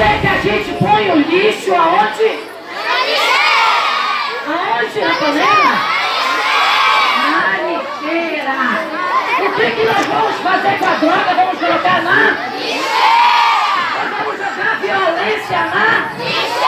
dia é que a gente põe o lixo aonde? Na lixeira! Aonde, na panela? Na lixeira! O que, que nós vamos fazer com a droga? Vamos colocar na? Lixeira! Nós vamos jogar violência na? Lixeira!